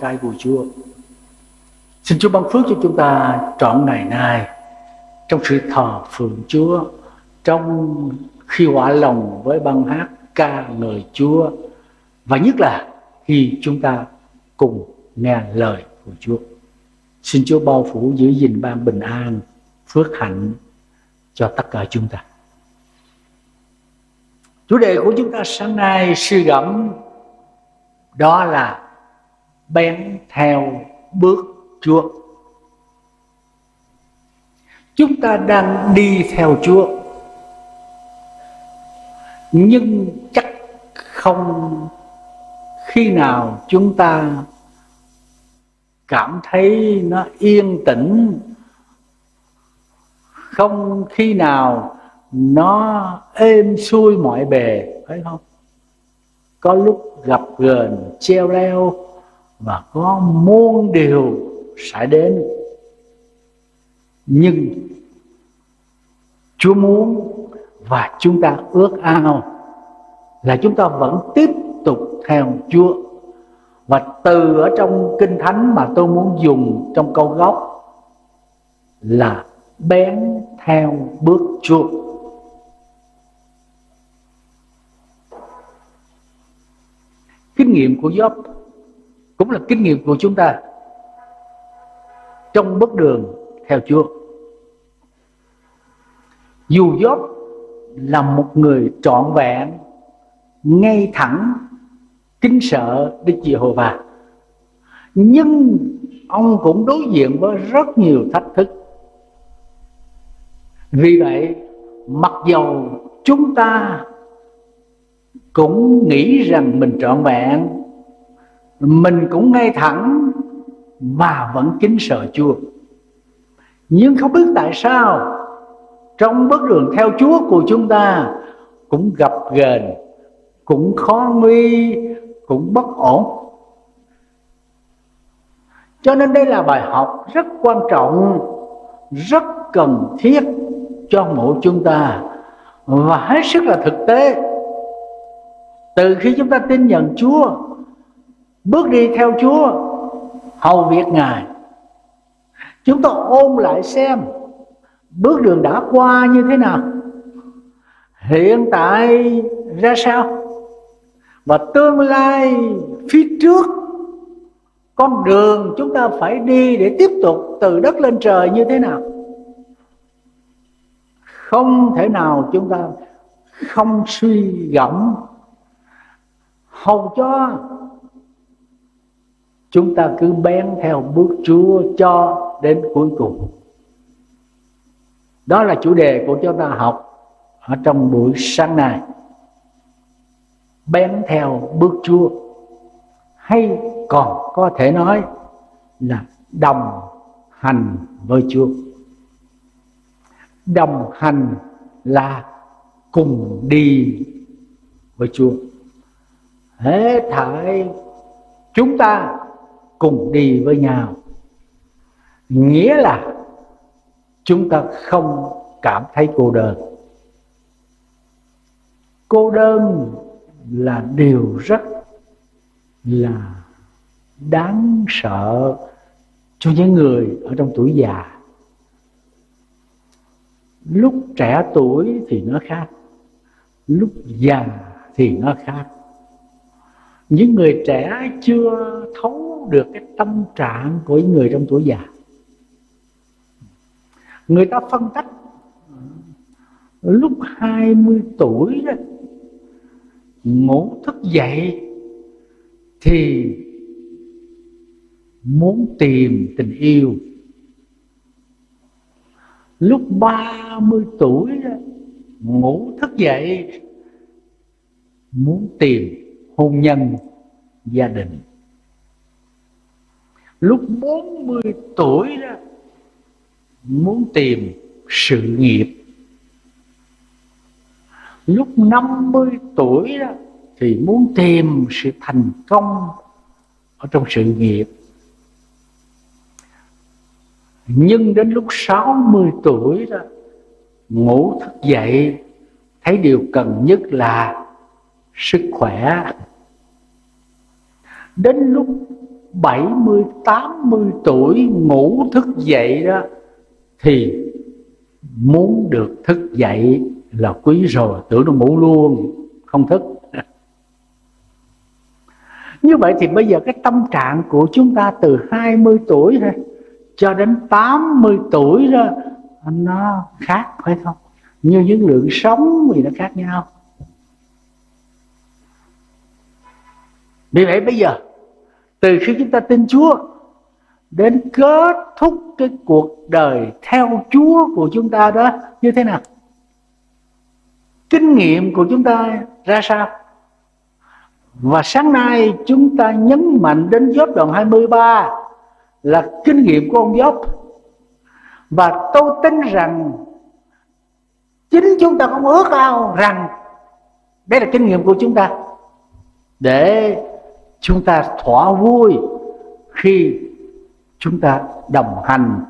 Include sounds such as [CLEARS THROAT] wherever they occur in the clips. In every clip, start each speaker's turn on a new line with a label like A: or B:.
A: cái của Chúa. Xin Chúa ban phước cho chúng ta trọn ngày nay trong sự thờ phượng Chúa, trong khi hỏa lòng với băng hát ca ngợi Chúa và nhất là khi chúng ta cùng nghe lời của Chúa. Xin Chúa bao phủ giữ gìn ban bình an, phước hạnh cho tất cả chúng ta. Chủ đề của chúng ta sáng nay suy gẫm đó là bén theo bước Chúa. Chúng ta đang đi theo Chúa. Nhưng chắc không khi nào chúng ta cảm thấy nó yên tĩnh không khi nào nó êm xuôi mọi bề, phải không có lúc gặp gờn, treo leo và có muôn điều sẽ đến. Nhưng Chúa muốn và chúng ta ước ao là chúng ta vẫn tiếp tục theo Chúa. Và từ ở trong kinh thánh mà tôi muốn dùng trong câu gốc là bén theo bước Chúa. Kinh nghiệm của Job cũng là kinh nghiệm của chúng ta trong bước đường theo Chúa. Dù Job là một người trọn vẹn, ngay thẳng, kính sợ Đức Giê-hô-va, nhưng ông cũng đối diện với rất nhiều thách thức. Vì vậy, mặc dầu chúng ta cũng nghĩ rằng mình trọn vẹn mình cũng ngay thẳng mà vẫn kính sợ Chúa. Nhưng không biết tại sao trong bước đường theo Chúa của chúng ta cũng gặp ghềnh, cũng khó nguy cũng bất ổn. Cho nên đây là bài học rất quan trọng rất cần thiết cho mỗi chúng ta. Và hết sức là thực tế. Từ khi chúng ta tin nhận Chúa bước đi theo Chúa, hầu việc Ngài. Chúng ta ôm lại xem, bước đường đã qua như thế nào? Hiện tại ra sao? Và tương lai phía trước, con đường chúng ta phải đi để tiếp tục từ đất lên trời như thế nào? Không thể nào chúng ta không suy gẫm. Hầu cho chúng ta cứ bén theo bước Chúa cho đến cuối cùng. Đó là chủ đề của chúng ta học ở trong buổi sáng nay. Bén theo bước Chúa hay còn có thể nói là đồng hành với Chúa. Đồng hành là cùng đi với Chúa hết thảy chúng ta cùng đi với nhau. Nghĩa là chúng ta không cảm thấy cô đơn. Cô đơn là điều rất là đáng sợ cho những người ở trong tuổi già. Lúc trẻ tuổi thì nó khác, lúc già thì nó khác những người trẻ chưa thấu được cái tâm trạng của những người trong tuổi già. Người ta phân tích lúc 20 tuổi đó, ngủ thức dậy thì muốn tìm tình yêu. Lúc 30 tuổi đó, ngủ thức dậy muốn tìm hôn nhân gia đình. Lúc 40 tuổi đó, muốn tìm sự nghiệp. Lúc 50 tuổi đó, thì muốn tìm sự thành công ở trong sự nghiệp. Nhưng đến lúc 60 tuổi đó, ngủ thức dậy, thấy điều cần nhất là sức khỏe đến lúc 70, 80 tuổi ngủ thức dậy đó thì muốn được thức dậy là quý rồi tưởng nó ngủ luôn không thức. [LAUGHS] Như vậy thì bây giờ cái tâm trạng của chúng ta từ 20 tuổi ha, cho đến 80 tuổi đó nó khác phải không? Như những lượng sống thì nó khác nhau. Vì vậy bây giờ từ khi chúng ta tin Chúa, đến kết thúc cái cuộc đời theo Chúa của chúng ta đó, như thế nào? Kinh nghiệm của chúng ta ra sao? Và sáng nay chúng ta nhấn mạnh đến gióp đoạn 23 là kinh nghiệm của ông gióp. Và tôi tin rằng chính chúng ta cũng ước ao rằng đây là kinh nghiệm của chúng ta để chúng ta thỏa vui khi chúng ta đồng hành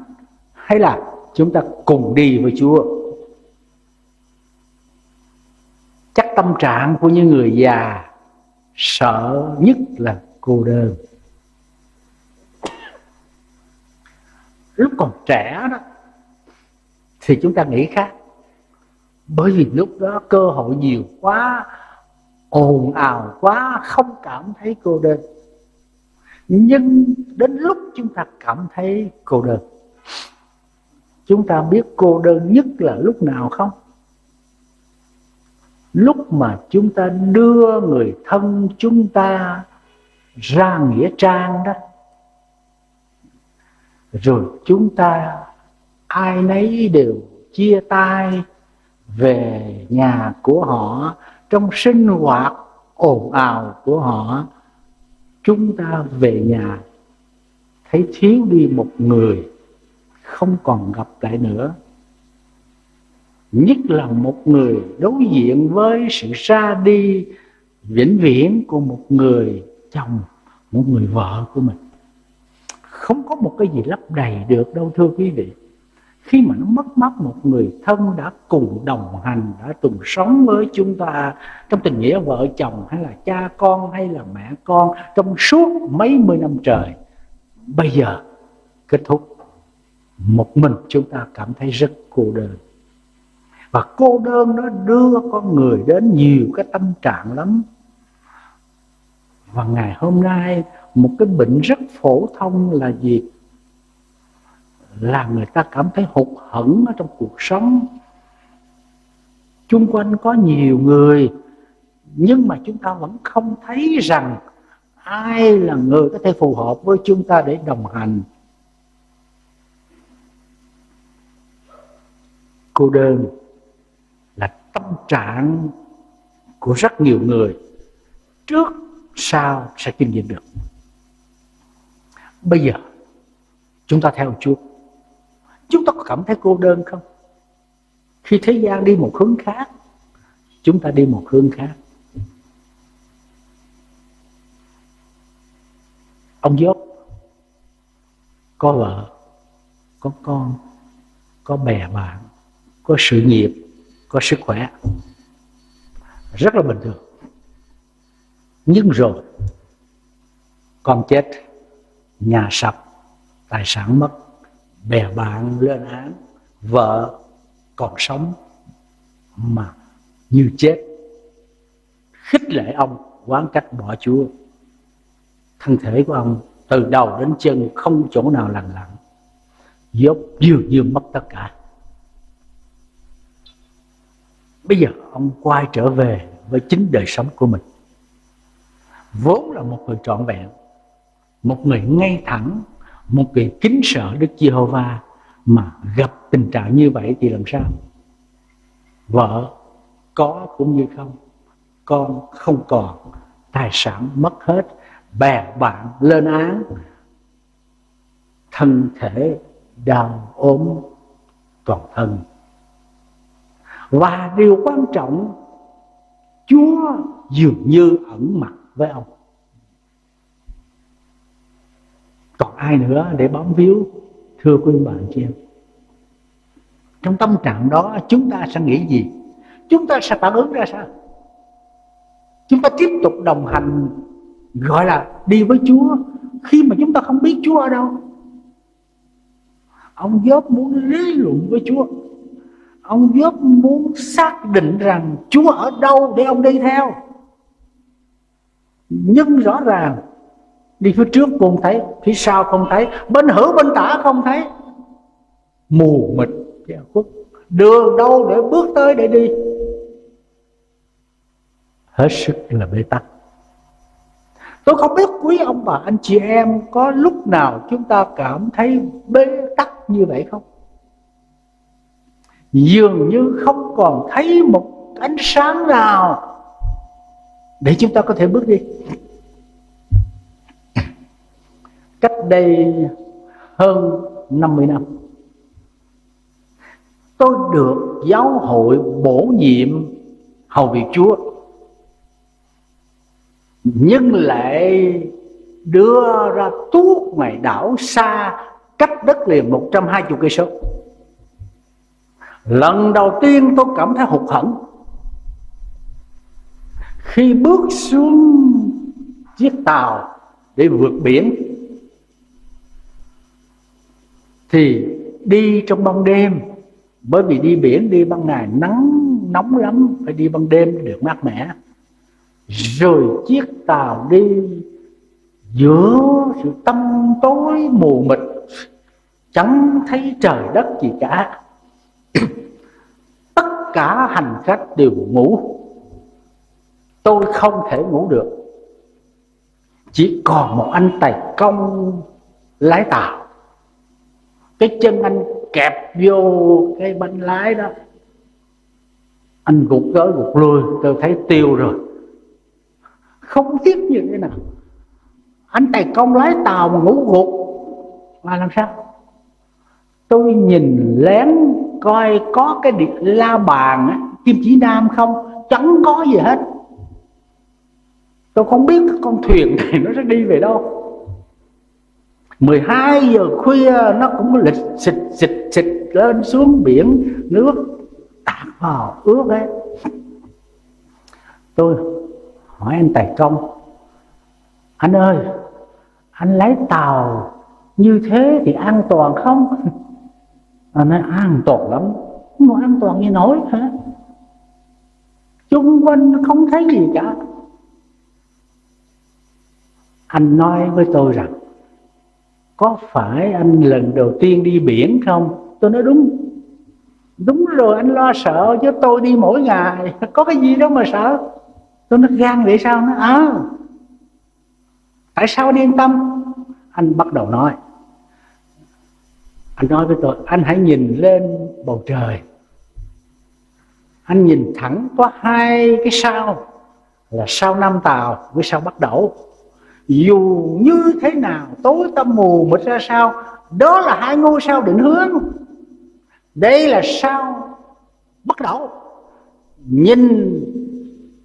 A: hay là chúng ta cùng đi với Chúa. Chắc tâm trạng của những người già sợ nhất là cô đơn. Lúc còn trẻ đó, thì chúng ta nghĩ khác. Bởi vì lúc đó cơ hội nhiều quá ồn ào quá, không cảm thấy cô đơn. Nhưng đến lúc chúng ta cảm thấy cô đơn, chúng ta biết cô đơn nhất là lúc nào không? Lúc mà chúng ta đưa người thân chúng ta ra nghĩa trang đó, rồi chúng ta ai nấy đều chia tay về nhà của họ trong sinh hoạt ồn ào của họ, chúng ta về nhà thấy thiếu đi một người không còn gặp lại nữa. Nhất là một người đối diện với sự ra đi vĩnh viễn của một người chồng, một người vợ của mình. Không có một cái gì lấp đầy được đâu, thưa quý vị khi mà nó mất mất một người thân đã cùng đồng hành, đã cùng sống với chúng ta, trong tình nghĩa vợ chồng hay là cha con hay là mẹ con, trong suốt mấy mươi năm trời, bây giờ kết thúc, một mình chúng ta cảm thấy rất cô đơn. Và cô đơn nó đưa con người đến nhiều cái tâm trạng lắm. Và ngày hôm nay, một cái bệnh rất phổ thông là gì? Là người ta cảm thấy hụt hẫng ở trong cuộc sống. Chung quanh có nhiều người, nhưng mà chúng ta vẫn không thấy rằng ai là người có thể phù hợp với chúng ta để đồng hành. Cô đơn là tâm trạng của rất nhiều người. Trước, sau sẽ kinh nghiệm được. Bây giờ, chúng ta theo Chúa chúng ta có cảm thấy cô đơn không? Khi thế gian đi một hướng khác, chúng ta đi một hướng khác. Ông dốt có vợ, có con, có bè bạn, có sự nghiệp, có sức khỏe. Rất là bình thường. Nhưng rồi, con chết, nhà sập, tài sản mất bè bạn lên án, vợ còn sống mà như chết. Khích lệ ông, quán cách bỏ chúa. Thân thể của ông từ đầu đến chân không chỗ nào lành lặn. Dốc dường như mất tất cả. Bây giờ ông quay trở về với chính đời sống của mình. Vốn là một người trọn vẹn, một người ngay thẳng một người kính sợ Đức Giê-hô-va mà gặp tình trạng như vậy thì làm sao? Vợ có cũng như không, con không còn, tài sản mất hết, bè bạn lên án, thân thể đau ốm toàn thân. Và điều quan trọng, Chúa dường như ẩn mặt với ông. Còn ai nữa để bám víu, thưa quý bạn chị em? Trong tâm trạng đó, chúng ta sẽ nghĩ gì? Chúng ta sẽ phản ứng ra sao? Chúng ta tiếp tục đồng hành, gọi là đi với Chúa, khi mà chúng ta không biết Chúa ở đâu. Ông Job muốn lý luận với Chúa. Ông Job muốn xác định rằng Chúa ở đâu để ông đi theo. Nhưng rõ ràng đi phía trước không thấy, phía sau không thấy, bên hữu bên tả không thấy. Mù mịt khuất, đường đâu để bước tới để đi. Hết sức là bế tắc. Tôi không biết quý ông bà, anh chị em có lúc nào chúng ta cảm thấy bế tắc như vậy không? Dường như không còn thấy một ánh sáng nào để chúng ta có thể bước đi cách đây hơn 50 năm. Tôi được giáo hội bổ nhiệm hầu việc Chúa. Nhưng lại đưa ra tuốt ngoài đảo xa cách đất liền 120 cây số. Lần đầu tiên tôi cảm thấy hụt hẫng. Khi bước xuống chiếc tàu để vượt biển thì đi trong ban đêm, bởi vì đi biển, đi ban ngày nắng nóng lắm, phải đi ban đêm được mát mẻ. Rồi chiếc tàu đi giữa sự tâm tối mù mịt, chẳng thấy trời đất gì cả. [CLEARS THROAT] Tất cả hành khách đều ngủ. Tôi không thể ngủ được. Chỉ còn một anh tài công lái tàu cái chân anh kẹp vô cái bánh lái đó. Anh gục tới gục lui tôi thấy tiêu rồi. Không biết như thế nào. Anh tài công lái tàu mà ngủ gục. Là làm sao? Tôi nhìn lén coi có cái điện la bàn á, kim chỉ nam không? Chẳng có gì hết. Tôi không biết con thuyền này nó sẽ đi về đâu. 12 giờ khuya, nó cũng lịch xịt xịt xịt lên xuống biển, nước tạt vào, ướt đấy. Tôi hỏi anh tài công, anh ơi, anh lấy tàu như thế thì an toàn không? [LAUGHS] Anh nói, an toàn lắm nó an toàn như nổi hả? Chung quanh không thấy gì cả. Anh nói với tôi rằng có phải anh lần đầu tiên đi biển không? Tôi nói đúng. Đúng rồi, anh lo sợ chứ tôi đi mỗi ngày. [LAUGHS] Có cái gì đâu mà sợ. Tôi nói, gan vậy sao? Nó à tại sao anh yên tâm? Anh bắt đầu nói. Anh nói với tôi, anh hãy nhìn lên bầu trời. Anh nhìn thẳng có hai cái sao là sao năm tàu với sao bắt đầu dù như thế nào, tối tâm mù mịt ra sao, đó là hai ngôi sao định hướng. Đây là sao bắt đầu? Nhìn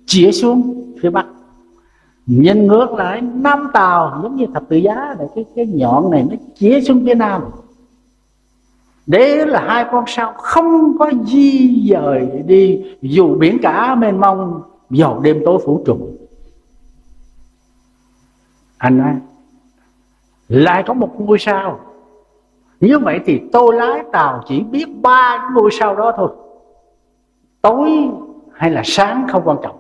A: chĩa xuống phía bắc. Nhìn ngược lại, nam tàu, giống như thập tự giá là cái cái nhọn này nó chĩa xuống phía nam. Đấy là hai con sao không có di dời đi, dù biển cả mênh mông dầu đêm tối phủ trùng anh nói, lại có một ngôi sao. Như vậy thì tôi lái tàu chỉ biết ba ngôi sao đó thôi. Tối hay là sáng không quan trọng.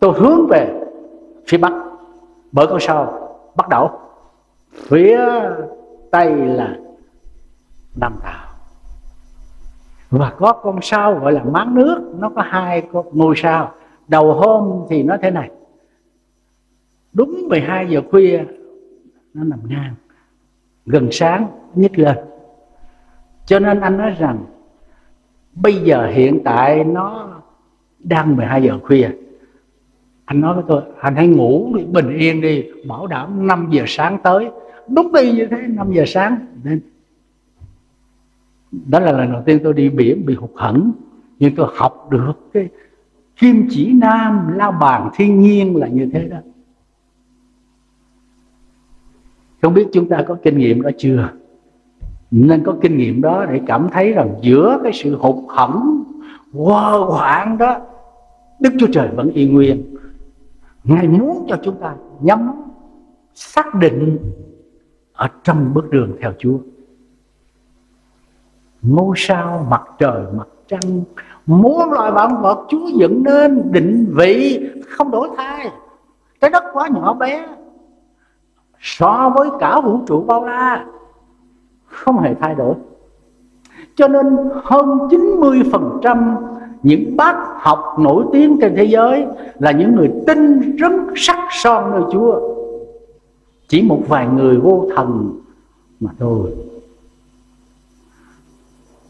A: Tôi hướng về phía bắc, bởi con sao bắt đầu phía tây là nam tàu và có con sao gọi là máng nước, nó có hai ngôi sao. Đầu hôm thì nó thế này đúng 12 giờ khuya nó nằm ngang gần sáng nhích lên. Cho nên anh nói rằng bây giờ hiện tại nó đang 12 giờ khuya. Anh nói với tôi anh hãy ngủ đi, bình yên đi bảo đảm 5 giờ sáng tới. Đúng đi như thế 5 giờ sáng nên đó là lần đầu tiên tôi đi biển bị hụt hẫng. Nhưng tôi học được cái kim chỉ nam la bàn thiên nhiên là như thế đó không biết chúng ta có kinh nghiệm đó chưa? Nên có kinh nghiệm đó để cảm thấy rằng giữa cái sự hụt hẫng quơ hoảng đó, đức chúa trời vẫn y nguyên. Ngài muốn cho chúng ta nhắm xác định ở trong bước đường theo chúa. Ngôi sao, mặt trời, mặt trăng, muôn loài vạn vật chúa dựng nên định vị không đổi thay. Trái đất quá nhỏ bé so với cả vũ trụ bao la không hề thay đổi. Cho nên hơn 90% những bác học nổi tiếng trên thế giới là những người tin rất sắc son nơi Chúa. Chỉ một vài người vô thần mà thôi.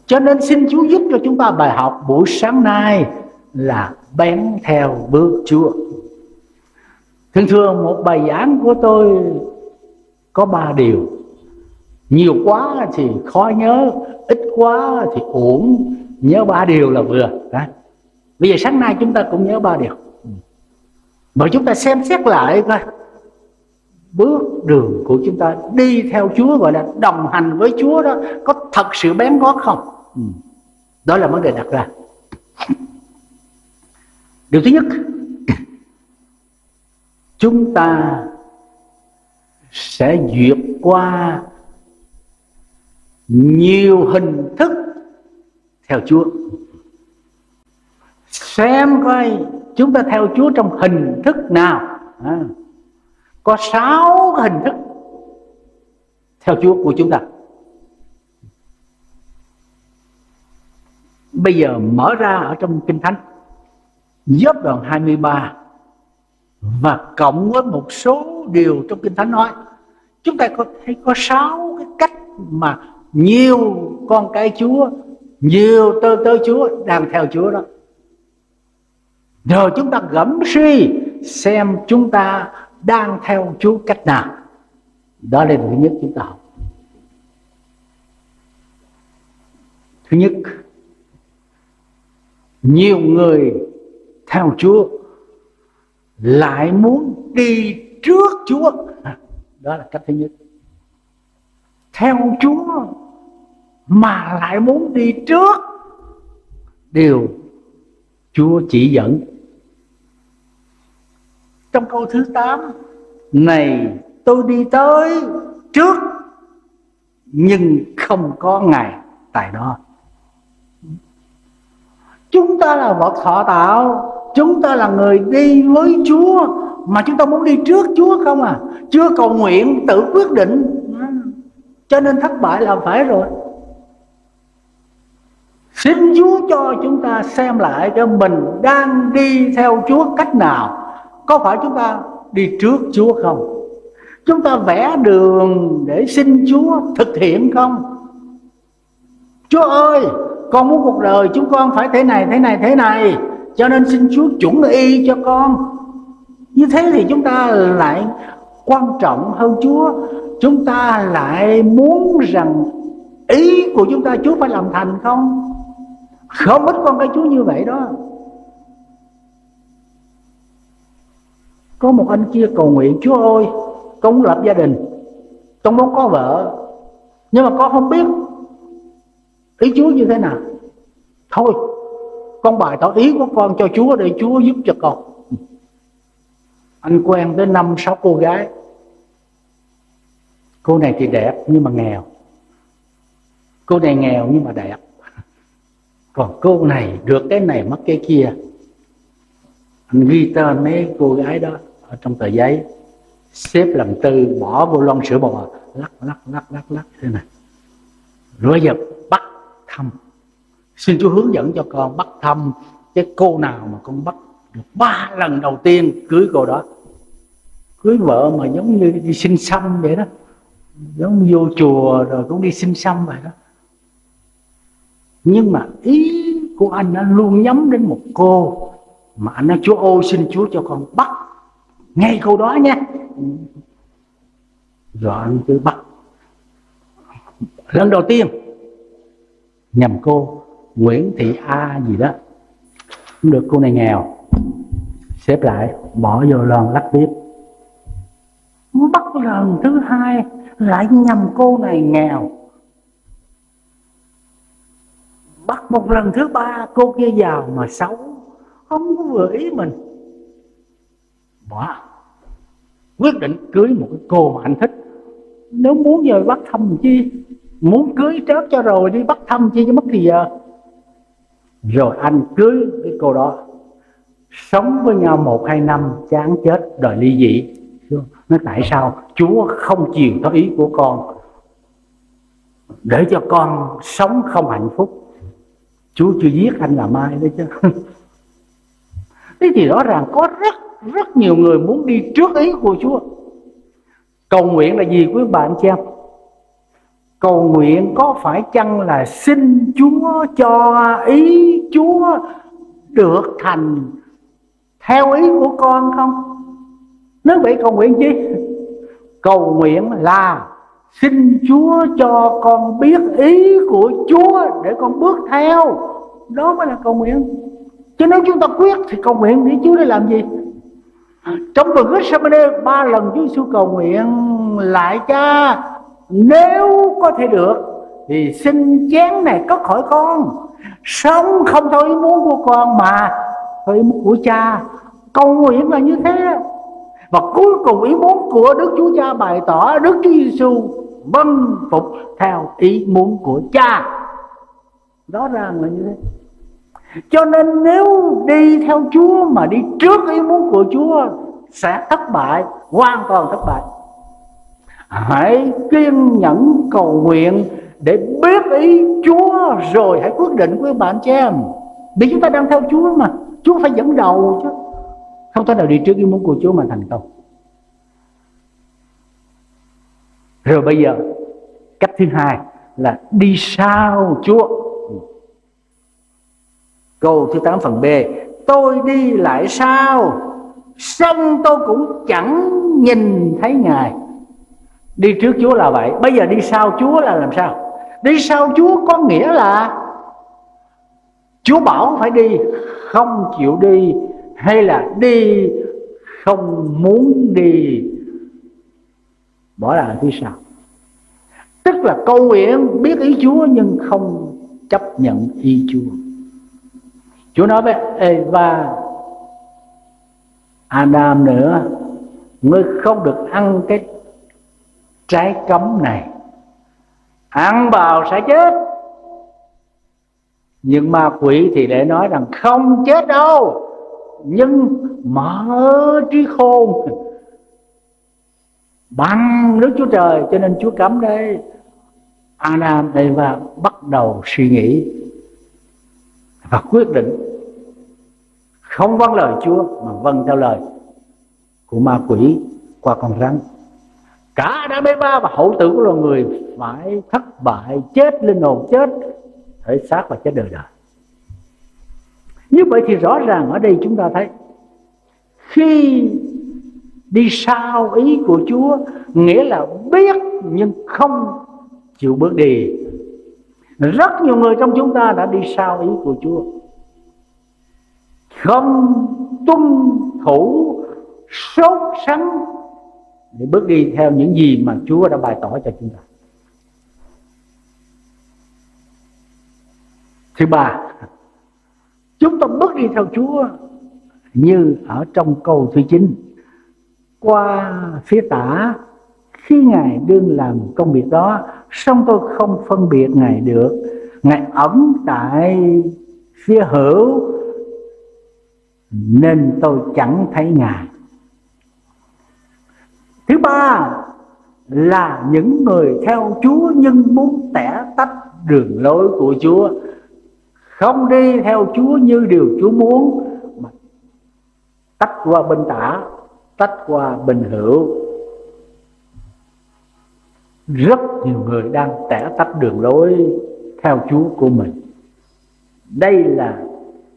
A: Cho nên xin Chúa giúp cho chúng ta bài học buổi sáng nay là bén theo bước Chúa. Thường thường một bài giảng của tôi có ba điều. Nhiều quá thì khó nhớ, ít quá thì ổn nhớ ba điều là vừa. Đấy. bây giờ sáng nay chúng ta cũng nhớ ba điều. Mà chúng ta xem xét lại coi. Bước đường của chúng ta đi theo Chúa gọi là đồng hành với Chúa đó, có thật sự bén gót không? Ừ. Đó là vấn đề đặt ra. Điều thứ nhất, chúng ta sẽ duyệt qua nhiều hình thức theo Chúa. Xem coi chúng ta theo Chúa trong hình thức nào. À, có sáu hình thức theo Chúa của chúng ta. Bây giờ mở ra ở trong kinh thánh Gióp đoạn 23 và cộng với một số điều trong kinh thánh nói chúng ta có thấy có sáu cái cách mà nhiều con cái Chúa, nhiều tơ tơ Chúa đang theo Chúa đó. Rồi chúng ta gẫm suy xem chúng ta đang theo Chúa cách nào. Đó là thứ nhất chúng ta học. Thứ nhất, nhiều người theo Chúa lại muốn đi trước Chúa đó là cách thứ nhất. Theo Chúa mà lại muốn đi trước, điều Chúa chỉ dẫn. Trong câu thứ 8 này, tôi đi tới trước, nhưng không có ngài tại đó. Chúng ta là vật thọ tạo, chúng ta là người đi với Chúa mà chúng ta muốn đi trước Chúa không à? Chưa cầu nguyện, tự quyết định. Cho nên thất bại là phải rồi. Xin Chúa cho chúng ta xem lại cho mình đang đi theo Chúa cách nào. Có phải chúng ta đi trước Chúa không? Chúng ta vẽ đường để xin Chúa thực hiện không? Chúa ơi, con muốn cuộc đời chúng con phải thế này thế này thế này. Cho nên xin Chúa chuẩn y cho con như thế thì chúng ta lại quan trọng hơn Chúa. Chúng ta lại muốn rằng ý của chúng ta Chúa phải làm thành không? Không ít con cái Chúa như vậy đó. Có một anh kia cầu nguyện, Chúa ơi, con muốn lập gia đình, con muốn có vợ, nhưng mà con không biết ý Chúa như thế nào. Thôi, con bày tỏ ý của con cho Chúa để Chúa giúp cho con anh quen tới năm, sáu cô gái. Cô này thì đẹp nhưng mà nghèo. Cô này nghèo nhưng mà đẹp. [LAUGHS] Còn cô này được cái này mất cái kia. Anh ghi tên mấy cô gái đó ở trong tờ giấy. Xếp làm tư, bỏ vô lon sữa bò, lắc lắc lắc lắc lắc, thế này. Rồi giờ bắt thăm. Xin Chúa hướng dẫn cho con bắt thăm cái cô nào mà con bắt ba lần đầu tiên cưới cô đó. Cưới vợ mà giống như đi sinh xăm vậy đó. Giống vô chùa rồi cũng đi sinh xăm vậy đó. Nhưng mà ý của anh nó luôn nhắm đến một cô mà anh nói, Chúa ô xin Chúa cho con bắt ngay câu đó nha. Rồi anh cứ bắt. Lần đầu tiên nhầm cô, Nguyễn Thị A gì đó. Không được, cô này nghèo xếp lại bỏ vô lon lắc tiếp. Bắt lần thứ hai lại nhầm cô này nghèo. Bắt một lần thứ ba cô kia giàu mà xấu không có vừa ý mình. Bỏ. Quyết định cưới một cái cô mà anh thích. Nếu muốn giờ bắt thăm chi? Muốn cưới trước cho rồi đi bắt thăm chi cho mất thì giờ? Rồi anh cưới cái cô đó sống với nhau một hai năm, chán chết đòi ly dị. Nói tại sao? Chúa không chiều theo ý của con. Để cho con sống không hạnh phúc. Chúa chưa giết anh là mai đấy chứ. [LAUGHS] Thế thì rõ ràng có rất rất nhiều người muốn đi trước ý của chúa. Cầu nguyện là gì quý bạn chị em? Cầu nguyện có phải chăng là xin chúa cho ý chúa được thành theo ý của con không? Nếu vậy cầu nguyện chi? Cầu nguyện là xin chúa cho con biết ý của chúa để con bước theo. Đó mới là cầu nguyện. Chứ nếu chúng ta quyết thì cầu nguyện để chúa để làm gì? Trong vườn Gethsemane ba lần Chúa Giêsu cầu nguyện lại cha, nếu có thể được, thì xin chén này cất khỏi con. Sống không theo ý muốn của con mà hơi muốn của cha cầu nguyện là như thế. Và cuối cùng ý muốn của Đức Chúa Cha bày tỏ Đức Chúa Giêsu vâng phục theo ý muốn của cha. Rõ ràng là như thế. Cho nên nếu đi theo Chúa mà đi trước ý muốn của Chúa sẽ thất bại, hoàn toàn thất bại. Hãy kiên nhẫn cầu nguyện để biết ý Chúa rồi hãy quyết định với bạn, chị em. Vì chúng ta đang theo Chúa mà. Chúa phải dẫn đầu chứ. Không thể nào đi trước ý muốn của Chúa mà thành công. Rồi bây giờ, cách thứ hai là đi sau Chúa. Câu thứ 8 phần B, tôi đi lại sao xong tôi cũng chẳng nhìn thấy ngài. Đi trước Chúa là vậy. Bây giờ đi sau Chúa là làm sao? Đi sau Chúa có nghĩa là Chúa bảo phải đi không chịu đi, hay là đi không muốn đi, bỏ lại phía sau. Tức là cầu nguyện, biết ý Chúa nhưng không chấp nhận ý Chúa. Chúa nói với Eva, Adam nữa, ngươi không được ăn cái trái cấm này. Ăn vào sẽ chết nhưng ma quỷ thì để nói rằng không chết đâu, nhưng mở trí khôn. Bằng Đức Chúa Trời, cho nên Chúa cấm đây. Adam Eva bắt đầu suy nghĩ và quyết định không vâng lời Chúa, mà vâng theo lời của ma quỷ qua con rắn. Cả đã Eva ba và hậu tử của loài người phải thất bại, chết linh hồn chết thể xác và chết đời đời. Như vậy thì rõ ràng ở đây chúng ta thấy, khi đi sau ý của Chúa, nghĩa là biết nhưng không chịu bước đi. Rất nhiều người trong chúng ta đã đi sau ý của Chúa. Không tuân thủ, sốt sắng để bước đi theo những gì mà Chúa đã bày tỏ cho chúng ta. Thứ ba, chúng ta bước đi theo Chúa như ở trong câu thứ 9 qua phía tả khi ngài đương làm công việc đó song tôi không phân biệt ngài được. Ngài ẩn tại phía hữu nên tôi chẳng thấy ngài. Thứ ba là những người theo chúa nhưng muốn tẻ tách đường lối của chúa không đi theo chúa như điều chúa muốn, mà tách qua bên tả, tách qua bên hữu. Rất nhiều người đang tẻ tách đường lối theo chúa của mình. Đây là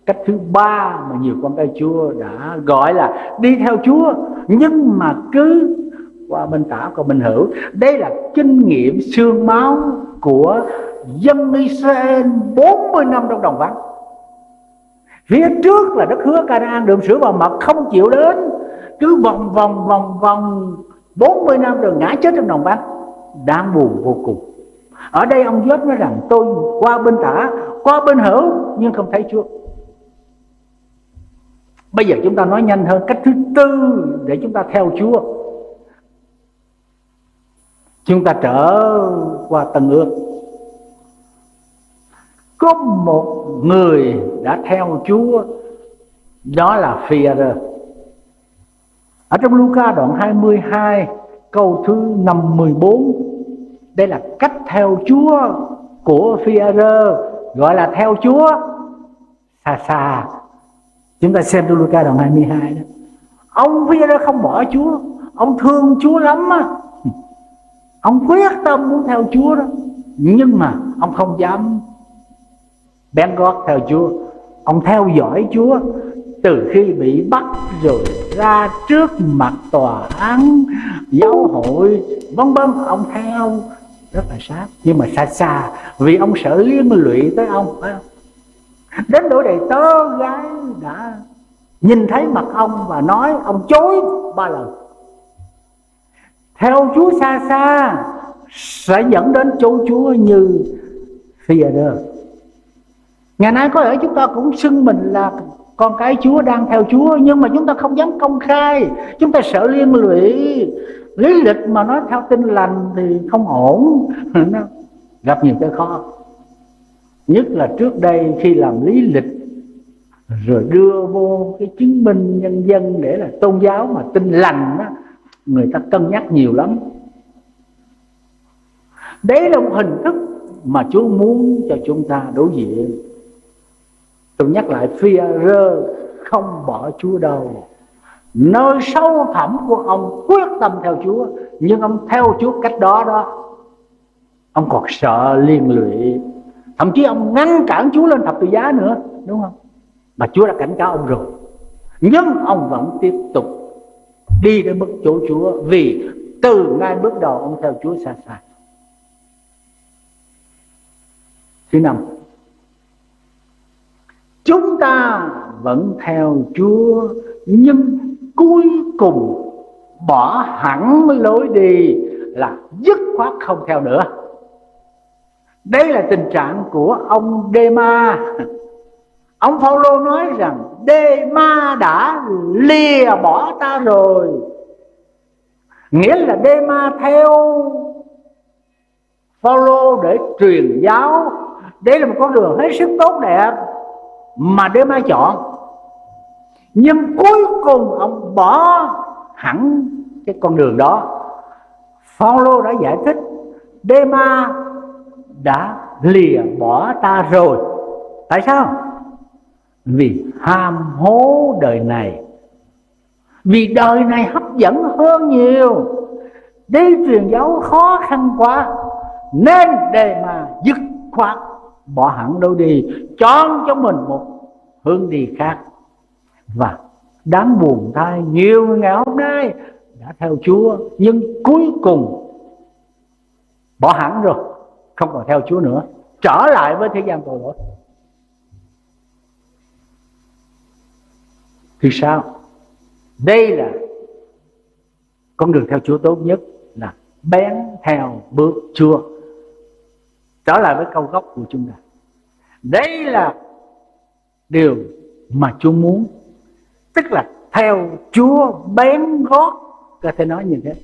A: cách thứ ba mà nhiều con cái chúa đã gọi là đi theo chúa, nhưng mà cứ qua bên tả, qua bên hữu. Đây là kinh nghiệm xương máu của dân Israel 40 năm trong đồng vắng. Phía trước là đất hứa Canaan đường sữa và mật, không chịu đến. Cứ vòng vòng vòng vòng 40 năm rồi ngã chết trong đồng vắng. Đáng buồn vô cùng. Ở đây ông Gióp nói rằng, tôi qua bên tả, qua bên hữu, nhưng không thấy Chúa. Bây giờ chúng ta nói nhanh hơn, cách thứ tư để chúng ta theo Chúa. Chúng ta trở qua tầng ương có một người đã theo Chúa, đó là phi ở trong Luca đoạn 22 câu thứ 54 đây là cách theo Chúa của phi gọi là theo Chúa. Xa xa, chúng ta xem trong Luca đoạn 22 đó. Ông phi không bỏ Chúa, ông thương Chúa lắm á. Ông quyết tâm muốn theo Chúa đó. Nhưng mà ông không dám bén gót theo Chúa. Ông theo dõi Chúa từ khi bị bắt rồi ra trước mặt tòa án, giáo hội, vân vân. Ông theo rất là sát, nhưng mà xa xa vì ông sợ liên lụy tới ông, phải không? Đến nỗi đầy tớ gái đã nhìn thấy mặt ông và nói, ông chối ba lần. Theo Chúa xa xa sẽ dẫn đến chỗ Chúa như Theodore đơ ngày nay có thể chúng ta cũng xưng mình là con cái Chúa, đang theo Chúa, nhưng mà chúng ta không dám công khai. Chúng ta sợ liên lụy. Lý lịch mà nói theo tin lành thì không ổn. [LAUGHS] Gặp nhiều cái khó. Nhất là trước đây khi làm lý lịch, rồi đưa vô cái chứng minh nhân dân để là tôn giáo mà tin lành đó người ta cân nhắc nhiều lắm. Đấy là một hình thức mà Chúa muốn cho chúng ta đối diện tôi nhắc lại phi rơ không bỏ Chúa đâu. Nơi sâu thẳm của ông quyết tâm theo Chúa, nhưng ông theo Chúa cách đó đó, ông còn sợ liên lụy. Thậm chí ông ngăn cản Chúa lên thập tự giá nữa, đúng không? Mà Chúa đã cảnh cáo ông rồi. Nhưng ông vẫn tiếp tục đi đến bước chỗ Chúa, vì từ ngay bước đầu ông theo Chúa xa xa. Thứ năm chúng ta vẫn theo Chúa, nhưng cuối cùng bỏ hẳn lối đi là dứt khoát không theo nữa. Đây là tình trạng của ông Dema ông Phaolô nói rằng Dema đã lìa bỏ ta rồi. Nghĩa là Dema theo Phaolô để truyền giáo. Đây là một con đường hết sức tốt đẹp mà Dema chọn. Nhưng cuối cùng ông bỏ hẳn cái con đường đó. Phaolô đã giải thích Dema đã lìa bỏ ta rồi. Tại sao? Vì ham hố đời này. Vì đời này hấp dẫn hơn nhiều. Đi truyền giáo khó khăn quá, nên để mà dứt khoát bỏ hẳn đâu đi, chọn cho mình một hướng đi khác. Và đáng buồn thay, nhiều người ngày hôm nay đã theo Chúa, nhưng cuối cùng bỏ hẳn rồi, không còn theo Chúa nữa. Trở lại với thế gian tội lỗi. Thì sao? Đây là con đường theo Chúa tốt nhất, là bén theo bước Chúa trở lại với câu gốc của chúng ta. Đây là điều mà Chúa muốn. Tức là theo Chúa bén gót, có thể nói như thế.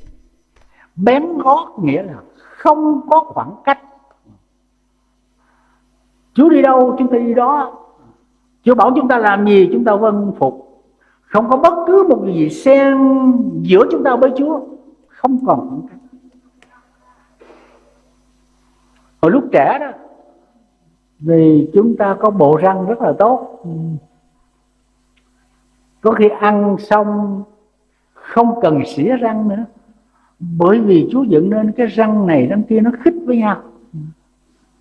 A: Bén gót nghĩa là không có khoảng cách. Chúa đi đâu, chúng ta đi đó. Chúa bảo chúng ta làm gì, chúng ta vâng phục. Không có bất cứ một gì xen giữa chúng ta với Chúa. Không còn khoảng cách. Hồi lúc trẻ đó Vì chúng ta có bộ răng rất là tốt. Có khi ăn xong, không cần xỉa răng nữa. Bởi vì Chúa dựng nên cái răng này, răng kia nó khích với nhau.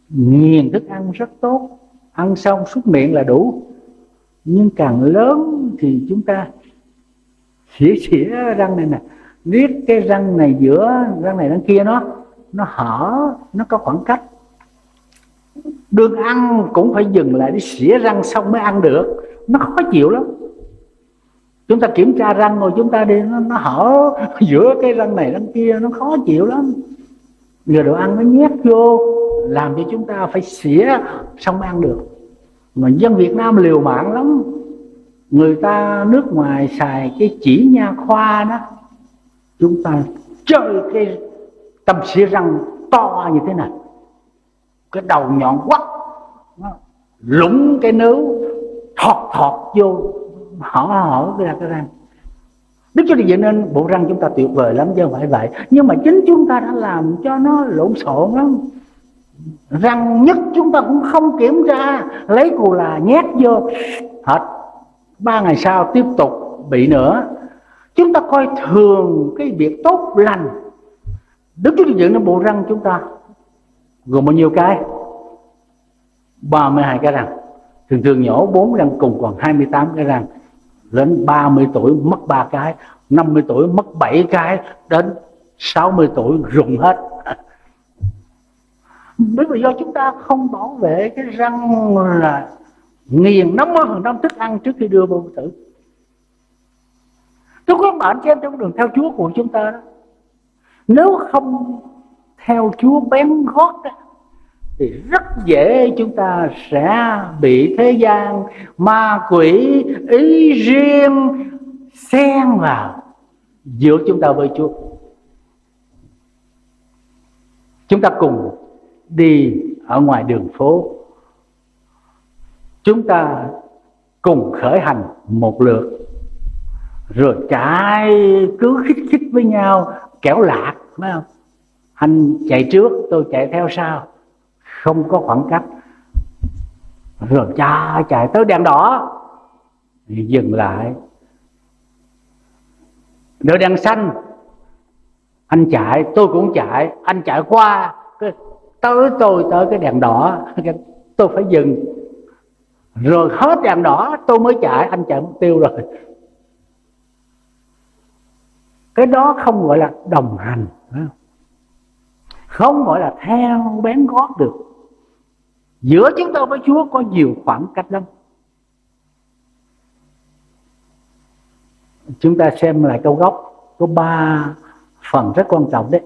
A: Nghiền thức ăn rất tốt. Ăn xong xúc miệng là đủ. Nhưng càng lớn thì chúng ta xỉa xỉa răng này nè. Biết cái răng này giữa, răng này răng kia nó nó hở nó có khoảng cách. Đường ăn cũng phải dừng lại để xỉa răng xong mới ăn được. Nó khó chịu lắm. Chúng ta kiểm tra răng rồi chúng ta đi nó, nó hở. [LAUGHS] Giữa cái răng này răng kia nó khó chịu lắm. Người đồ ăn nó nhét vô làm cho chúng ta phải xỉa xong mới ăn được. Mà dân Việt Nam liều mạng lắm. Người ta nước ngoài xài cái chỉ nha khoa đó. Chúng ta chơi cái tâm xỉa răng to như thế này. Cái đầu nhọn quắt lũng cái nướu thọt thọt vô, hở hở ra cái răng. Đức Chúa Trời vậy nên bộ răng chúng ta tuyệt vời lắm chứ không phải vậy. Nhưng mà chính chúng ta đã làm cho nó lộn xộn lắm. Răng nhất chúng ta cũng không kiểm tra, Lấy cù là nhét vô. Hết. Ba ngày sau tiếp tục bị nữa. Chúng ta coi thường cái việc tốt lành Đức Chúa Trời dựng nên bộ răng chúng ta. Gồm bao nhiêu cái? 32 cái răng. Thường thường nhỏ 4 răng cùng còn 28 cái răng. Đến 30 tuổi mất 3 cái 50 tuổi mất 7 cái, Đến 60 tuổi rụng hết. [LAUGHS] Bởi vì do chúng ta không bảo vệ cái răng là Nghiền 50% thức ăn trước khi đưa vô tử. Tôi có bạn cho em trong đường theo Chúa của chúng ta đó nếu không theo Chúa bén gót đó thì rất dễ chúng ta sẽ bị thế gian ma quỷ, ý riêng xen vào giữa chúng ta với Chúa. Chúng ta cùng đi ở ngoài đường phố. Chúng ta cùng khởi hành một lượt, rồi chạy cứ khích khích với nhau kéo lạc phải không? Anh chạy trước, tôi chạy theo sau. Không có khoảng cách. Rồi cha chạy tới đèn đỏ. Thì dừng lại. Đợi đèn xanh. Anh chạy, tôi cũng chạy. Anh chạy qua tới tôi tới cái đèn đỏ. [LAUGHS] Tôi phải dừng. Rồi hết đèn đỏ, tôi mới chạy. Anh chạy mục tiêu rồi. Cái đó không gọi là đồng hành không? Gọi là theo bén gót được. Giữa chúng ta với Chúa có nhiều khoảng cách lắm. Chúng ta xem lại câu gốc, có ba phần rất quan trọng đấy.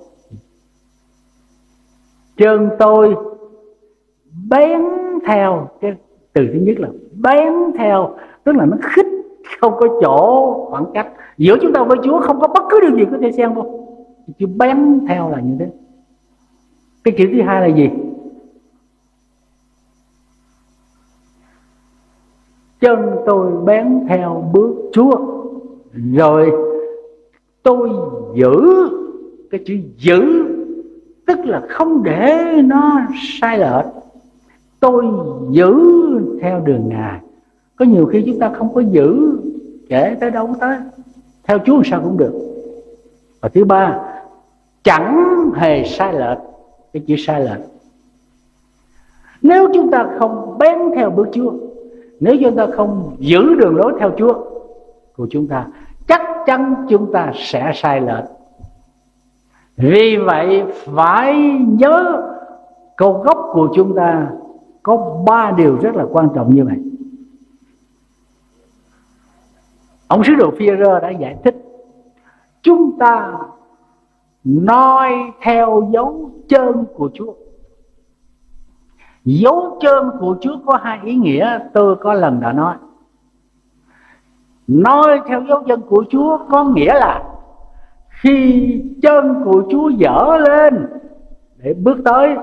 A: Chân tôi bén theo, cái từ thứ nhất là bén theo, tức là nó khích, không có chỗ khoảng cách. Giữa chúng ta với Chúa không có bất cứ điều gì có thể xen vô chữ bén theo là như thế. Cái chữ thứ hai là gì? Chân tôi bén theo bước Chúa. Rồi tôi giữ cái chữ giữ, tức là không để nó sai lệch. Tôi giữ theo đường ngài. Có nhiều khi chúng ta không có giữ, kể tới đâu tới. Theo Chúa sao cũng được. Và thứ ba chẳng hề sai lệch. Cái chữ sai lệch. Nếu chúng ta không bén theo bước Chúa, nếu chúng ta không giữ đường lối theo Chúa của chúng ta, chắc chắn chúng ta sẽ sai lệch. Vì vậy, phải nhớ câu gốc của chúng ta có ba điều rất là quan trọng như vậy. Ông sứ đồ phi đã giải thích, chúng ta noi theo dấu chân của Chúa. Dấu chân của Chúa có hai ý nghĩa, tôi có lần đã nói. Nói theo dấu chân của Chúa có nghĩa là khi chân của Chúa dở lên để bước tới,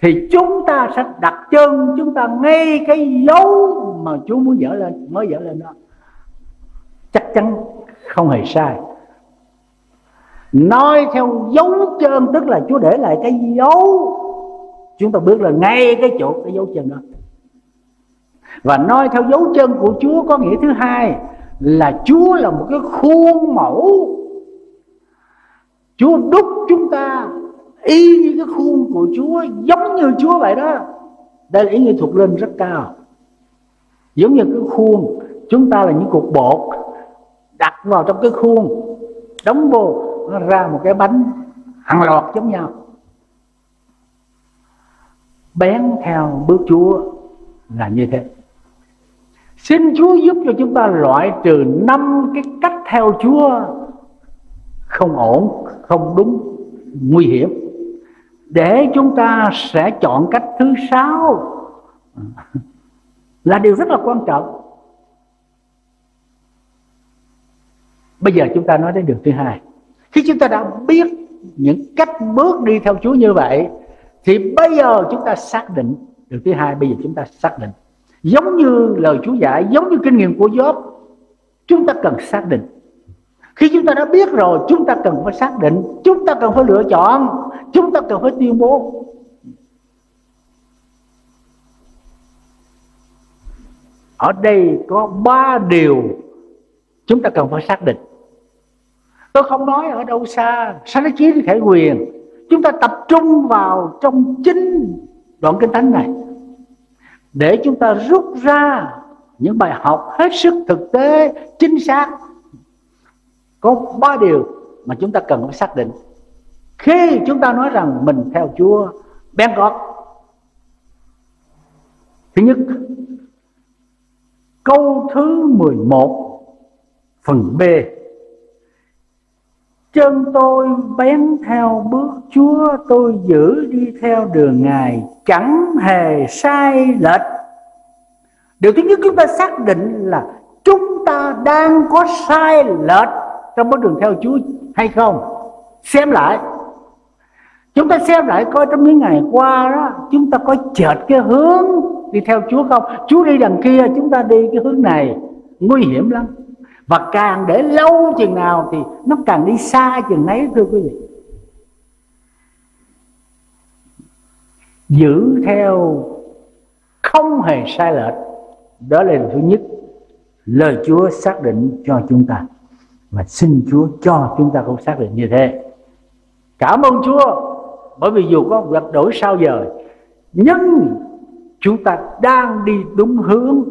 A: thì chúng ta sẽ đặt chân chúng ta ngay cái dấu mà Chúa muốn dở lên, mới dở lên đó. Chắc chắn không hề sai nói theo dấu chân, tức là Chúa để lại cái dấu. Chúng ta bước là ngay cái chỗ cái dấu chân đó. Và nói theo dấu chân của Chúa có nghĩa thứ hai là Chúa là một cái khuôn mẫu. Chúa đúc chúng ta y như cái khuôn của Chúa, giống như Chúa vậy đó. Đây là ý nghĩa thuộc linh rất cao. Giống như cái khuôn, chúng ta là những cục bột đặt vào trong cái khuôn. Đóng vô nó ra một cái bánh hàng loạt giống nhau. Bén theo bước Chúa là như thế. Xin Chúa giúp cho chúng ta loại trừ năm cái cách theo Chúa không ổn, không đúng, nguy hiểm. Để chúng ta sẽ chọn cách thứ sáu [LAUGHS] là điều rất là quan trọng. Bây giờ chúng ta nói đến điều thứ hai khi chúng ta đã biết những cách bước đi theo Chúa như vậy, thì bây giờ chúng ta xác định, điều thứ hai, bây giờ chúng ta xác định. Giống như lời Chúa dạy, giống như kinh nghiệm của Job chúng ta cần xác định. Khi chúng ta đã biết rồi, chúng ta cần phải xác định, chúng ta cần phải lựa chọn, chúng ta cần phải tuyên bố. Ở đây có ba điều chúng ta cần phải xác định tôi không nói ở đâu xa. Sáng chiến khải quyền. Chúng ta tập trung vào trong chính đoạn kinh thánh này. Để chúng ta rút ra những bài học hết sức thực tế, chính xác. Có ba điều mà chúng ta cần phải xác định. Khi chúng ta nói rằng mình theo Chúa, bén gọt thứ nhất, câu thứ 11 phần B chân tôi bén theo bước Chúa, tôi giữ đi theo đường Ngài, chẳng hề sai lệch. Điều thứ nhất chúng ta xác định là chúng ta đang có sai lệch trong bước đường theo Chúa hay không? Xem lại. Chúng ta xem lại coi trong những ngày qua đó, chúng ta có chợt cái hướng đi theo Chúa không? Chúa đi đằng kia, chúng ta đi cái hướng này. Nguy hiểm lắm và càng để lâu chừng nào thì nó càng đi xa chừng nấy, thưa quý vị. Giữ theo không hề sai lệch, đó là điều thứ nhất. Lời Chúa xác định cho chúng ta và xin Chúa cho chúng ta cũng xác định như thế. Cảm ơn Chúa, bởi vì dù có vật đổi sao giờ, nhưng chúng ta đang đi đúng hướng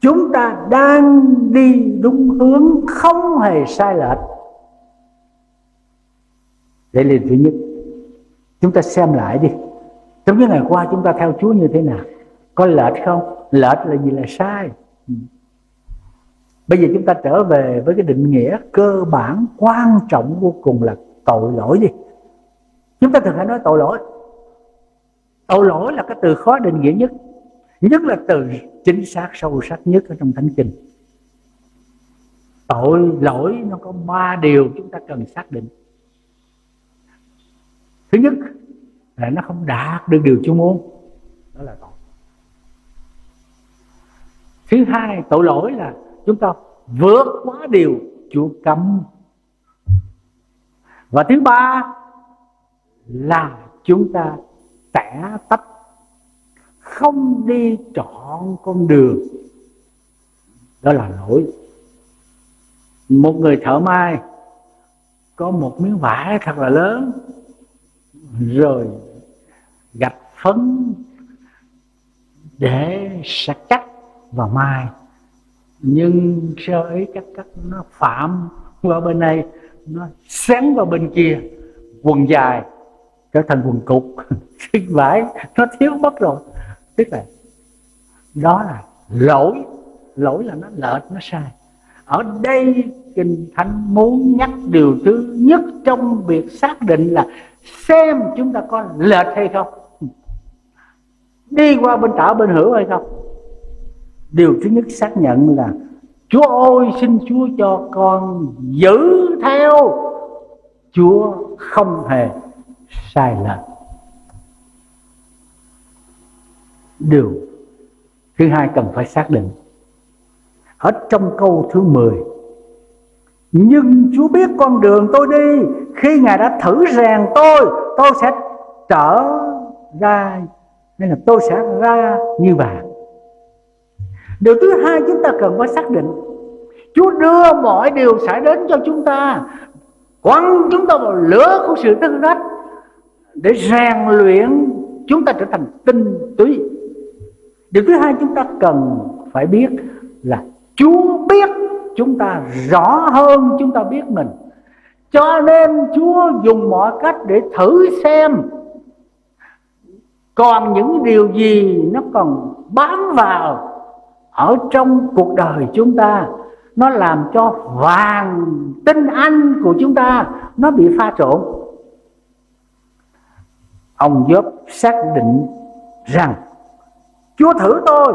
A: chúng ta đang đi đúng hướng không hề sai lệch. Đây là thứ nhất. Chúng ta xem lại đi. Trong những ngày qua chúng ta theo Chúa như thế nào? Có lệch không? Lệch là gì là sai? Ừ. Bây giờ chúng ta trở về với cái định nghĩa cơ bản quan trọng vô cùng là tội lỗi gì chúng ta thường hay nói tội lỗi. Tội lỗi là cái từ khó định nghĩa nhất. Nhất là từ chính xác sâu sắc nhất ở trong thánh kinh. Tội lỗi nó có ba điều chúng ta cần xác định. Thứ nhất là nó không đạt được điều chúng muốn, đó là tội. Thứ hai, tội lỗi là chúng ta vượt quá điều Chúa cấm. Và thứ ba là chúng ta tẻ tách không đi chọn con đường. Đó là lỗi. Một người thợ mai có một miếng vải thật là lớn, rồi gạch phấn để sạc cắt và mai nhưng sơ ấy cắt cắt nó phạm qua bên này, nó xén vào bên kia, quần dài trở thành quần cục. [LAUGHS] Cái vải nó thiếu mất rồi tức là, đó là lỗi. Lỗi là nó lệch, nó sai. Ở đây kinh thánh muốn nhắc điều thứ nhất trong việc xác định là xem chúng ta có lệch hay không. Đi qua bên tả bên hữu hay không? Điều thứ nhất xác nhận là chúa ơi, xin chúa cho con giữ theo. Chúa không hề sai lệch. Điều thứ hai cần phải xác định. Ở trong câu thứ 10 nhưng Chúa biết con đường tôi đi. Khi Ngài đã thử rèn tôi Tôi sẽ trở ra. Nên là tôi sẽ ra như vậy Điều thứ hai chúng ta cần phải xác định. Chúa đưa mọi điều xảy đến cho chúng ta. Quăng chúng ta vào lửa của sự tức trách Để rèn luyện chúng ta trở thành tinh túy. Điều thứ hai chúng ta cần phải biết là Chúa biết chúng ta rõ hơn chúng ta biết mình. Cho nên Chúa dùng mọi cách để thử xem Còn những điều gì nó còn bám vào Ở trong cuộc đời chúng ta. Nó làm cho vàng tinh anh của chúng ta Nó bị pha trộn. Ông Job xác định rằng Chúa thử tôi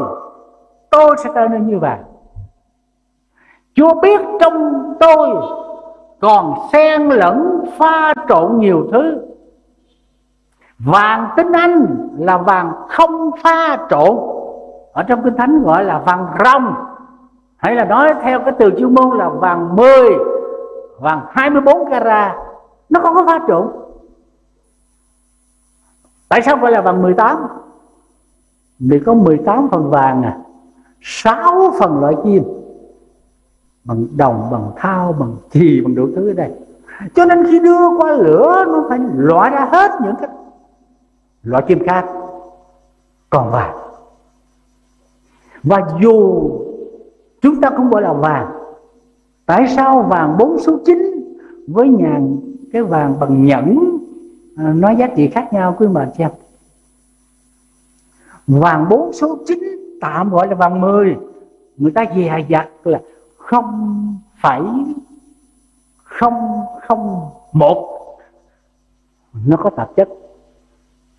A: Tôi sẽ trở nên như vậy. Chúa biết trong tôi còn xen lẫn pha trộn nhiều thứ. Vàng tính anh là vàng không pha trộn. Ở trong kinh thánh gọi là vàng rong hay là nói theo cái từ chuyên môn là vàng 10 vàng 24 carat. Nó không có pha trộn. Tại sao gọi là vàng 18 vì có 18 phần vàng à 6 phần loại kim bằng đồng, bằng thao bằng chì, bằng đủ thứ ở đây. Cho nên khi đưa qua lửa, nó phải loại ra hết những cái loại kim khác, còn vàng. Và dù chúng ta không gọi là vàng, tại sao vàng bốn số chín với nhàn cái vàng bằng nhẫn à, nó giá trị khác nhau quý bà xem vàng bốn số chín, tạm gọi là vàng mười. Người ta dè dặt là không phải, không không một. Nó có tạp chất.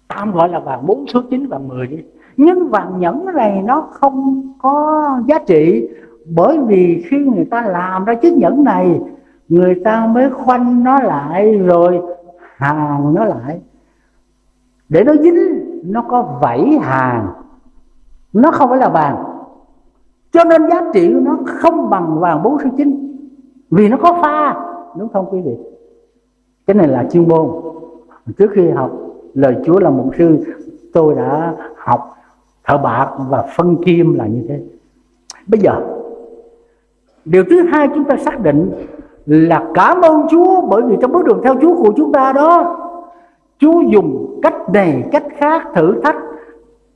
A: Tạm gọi là vàng bốn số chín, vàng mười đi. Nhưng vàng nhẫn này nó không có giá trị bởi vì khi người ta làm ra chiếc nhẫn này, người ta mới khoanh nó lại rồi hào nó lại. Để nó dính nó có vảy hàng. Nó không phải là vàng. Cho nên giá trị của nó không bằng vàng bốn số chín. Vì nó có pha, đúng không quý vị? Cái này là chuyên môn. Trước khi học, lời Chúa là mục sư, tôi đã học thợ bạc và phân kim là như thế. Bây giờ, điều thứ hai chúng ta xác định là cảm ơn Chúa bởi vì trong bước đường theo Chúa của chúng ta đó Chúa dùng cách này, cách khác thử thách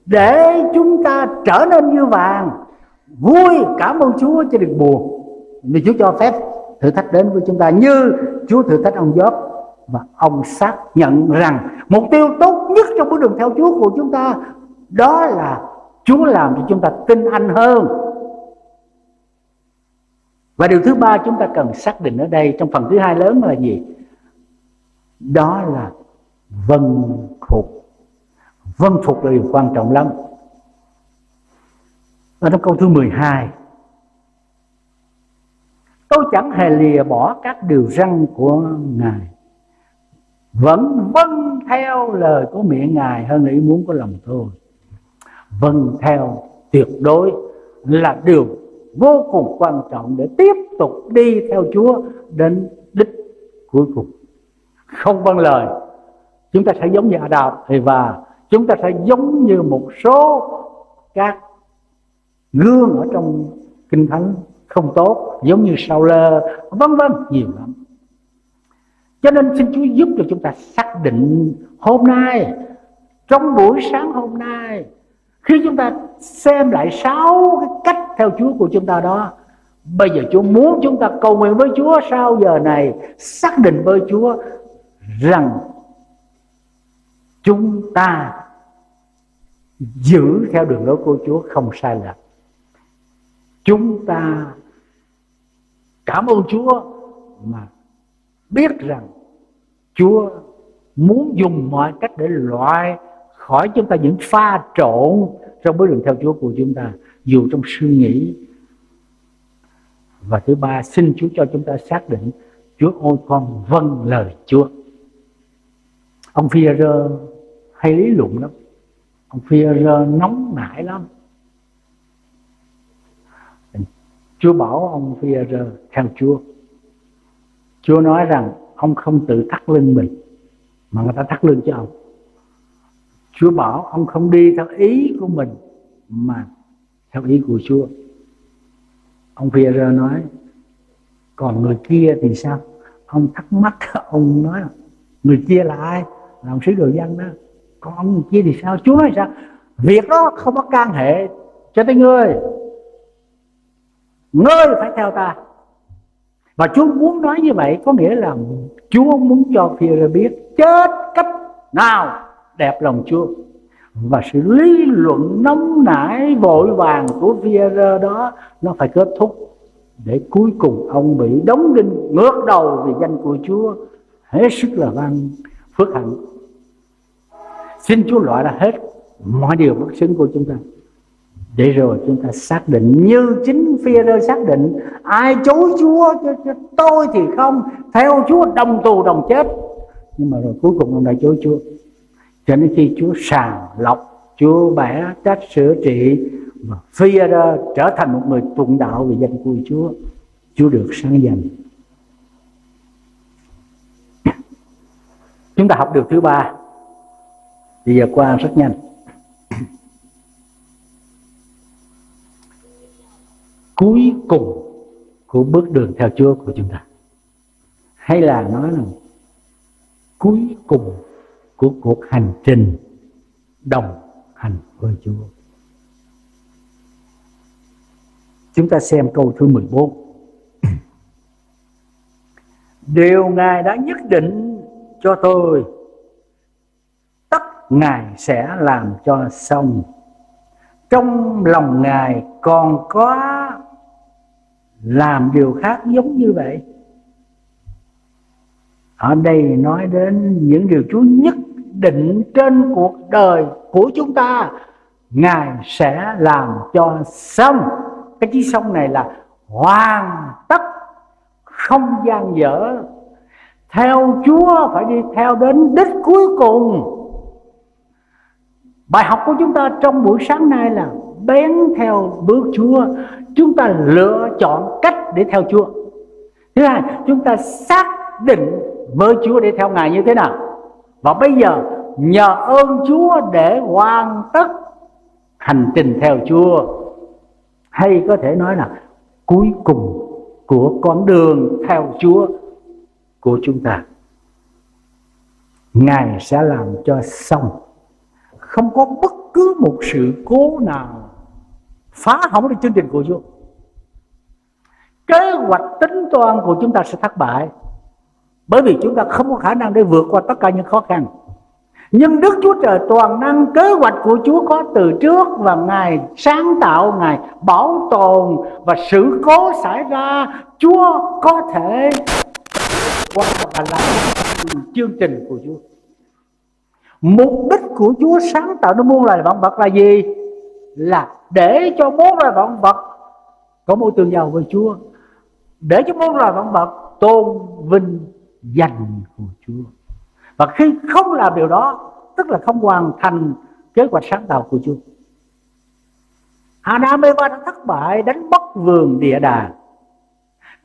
A: để chúng ta trở nên như vàng. Vui, cảm ơn Chúa cho đừng buồn. Vì Chúa cho phép thử thách đến với chúng ta như Chúa thử thách ông Gióp. Và ông xác nhận rằng mục tiêu tốt nhất trong bước đường theo Chúa của chúng ta, đó là Chúa làm cho chúng ta tin anh hơn. Và điều thứ ba chúng ta cần xác định ở đây trong phần thứ hai lớn là gì? Đó là vân phục vân phục là điều quan trọng lắm. Ở trong câu thứ 12 tôi chẳng hề lìa bỏ các điều răn của ngài, vẫn vâng theo lời của miệng ngài hơn ý muốn của lòng tôi. Vâng theo tuyệt đối là điều vô cùng quan trọng để tiếp tục đi theo Chúa đến đích cuối cùng. Không vâng lời chúng ta sẽ giống như Adam và chúng ta sẽ giống như một số các gương ở trong kinh thánh không tốt, giống như sao lơ vân vân, nhiều lắm. Cho nên xin Chúa giúp cho chúng ta xác định hôm nay, trong buổi sáng hôm nay, khi chúng ta xem lại sáu cái cách theo Chúa của chúng ta đó, bây giờ Chúa muốn chúng ta cầu nguyện với Chúa, sau giờ này xác định với Chúa rằng chúng ta giữ theo đường lối của Chúa không sai lầm chúng ta cảm ơn Chúa mà biết rằng Chúa muốn dùng mọi cách để loại khỏi chúng ta những pha trộn trong bước đường theo Chúa của chúng ta, dù trong suy nghĩ. Và thứ ba, xin Chúa cho chúng ta xác định Chúa ôi con vâng lời Chúa ông Führer hay lý luận lắm. Ông Führer nóng nảy lắm. Chúa bảo ông Führer, theo Chúa Chúa nói rằng ông không tự thắt lưng mình, mà người ta thắt lưng cho ông. Chúa bảo ông không đi theo ý của mình, mà theo ý của Chúa. Ông Führer nói, còn người kia thì sao? Ông thắc mắc, ông nói, người kia là ai? Làm sứ đồ dân đó còn ông kia thì sao? Chúa nói sao? Việc đó không có can hệ cho tới ngươi. Ngươi phải theo ta. Và Chúa muốn nói như vậy có nghĩa là Chúa muốn cho phi biết chết cách nào đẹp lòng Chúa. Và sự lý luận nóng nảy, vội vàng của Vieira đó, nó phải kết thúc để cuối cùng ông bị đóng đinh ngược đầu vì danh của Chúa. Hết sức là văn phước hạnh. Xin Chúa loại ra hết mọi điều bất xứng của chúng ta. Để rồi chúng ta xác định như chính phi rơ xác định ai chối chúa cho, cho tôi thì không theo chúa đồng tù đồng chết. Nhưng mà rồi cuối cùng ông đã chối chúa. Cho nên khi chúa sàng lọc chúa bẻ trách sửa trị và phi rơ trở thành một người tụng đạo vì danh của chúa chúa được sáng danh. Chúng ta học được thứ ba. Bây giờ qua rất nhanh. Cuối cùng của bước đường theo Chúa của chúng ta. Hay là nói là cuối cùng của cuộc hành trình đồng hành với Chúa. Chúng ta xem câu thứ 14 [CLEARS THROAT] điều Ngài đã nhất định cho tôi. Tất Ngài sẽ làm cho xong. Trong lòng Ngài còn có làm điều khác giống như vậy. Ở đây nói đến những điều Chúa nhất định trên cuộc đời của chúng ta, Ngài sẽ làm cho xong. Cái chữ xong này là hoàn tất, không gian dở theo Chúa phải đi theo đến đích cuối cùng. Bài học của chúng ta trong buổi sáng nay là bén theo bước Chúa. Chúng ta lựa chọn cách để theo Chúa. Thứ hai, chúng ta xác định với Chúa để theo Ngài như thế nào. Và bây giờ, nhờ ơn Chúa để hoàn tất hành trình theo Chúa, hay có thể nói là cuối cùng của con đường theo Chúa của chúng ta. Ngài sẽ làm cho xong. Không có bất cứ một sự cố nào Phá hỏng được chương trình của Chúa. Kế hoạch tính toán của chúng ta sẽ thất bại Bởi vì chúng ta không có khả năng để vượt qua tất cả những khó khăn. Nhưng Đức Chúa Trời toàn năng kế hoạch của Chúa có từ trước và Ngài sáng tạo, Ngài bảo tồn và sự cố xảy ra Chúa có thể qua và làm chương trình của Chúa. Mục đích của Chúa sáng tạo nó muôn loài vạn vật là gì? Là để cho muôn loài vạn vật có mối tương giao với Chúa. Để cho muôn loài vạn vật tôn vinh danh của Chúa và khi không làm điều đó, tức là không hoàn thành kế hoạch sáng tạo của Chúa Adam Eva đã thất bại, đánh mất vườn địa đàng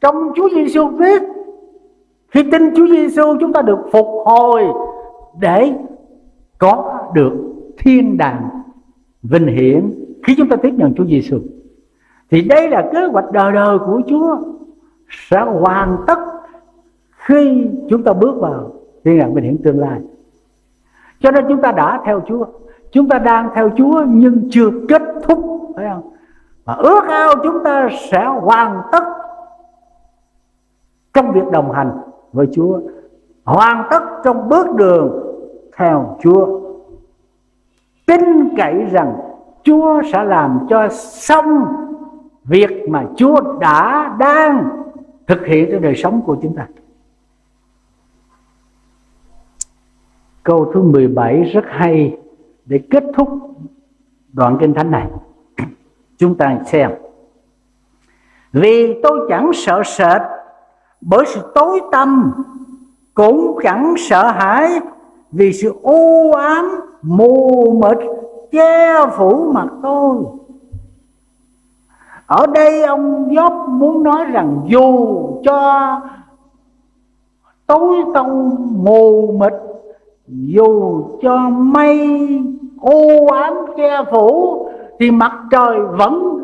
A: trong Chúa Giêsu viết khi tin Chúa Giêsu chúng ta được phục hồi để có được thiên đàng vinh hiển khi chúng ta tiếp nhận Chúa Giêsu thì đây là kế hoạch đời đời của Chúa sẽ hoàn tất khi chúng ta bước vào thiên đàng vinh hiển tương lai. Cho nên chúng ta đã theo Chúa, chúng ta đang theo Chúa nhưng chưa kết thúc, phải không? Và ước ao chúng ta sẽ hoàn tất trong việc đồng hành với Chúa, hoàn tất trong bước đường theo Chúa tin cậy rằng Chúa sẽ làm cho xong việc mà Chúa đã đang thực hiện trong đời sống của chúng ta Câu thứ 17 rất hay để kết thúc đoạn kinh thánh này. Chúng ta xem. Vì tôi chẳng sợ sệt bởi sự tối tâm cũng chẳng sợ hãi vì sự u ám, mù mịt che phủ mặt tôi. Ở đây ông Gióp muốn nói rằng dù cho tối tông mù mịt, dù cho mây u ám che phủ, thì mặt trời vẫn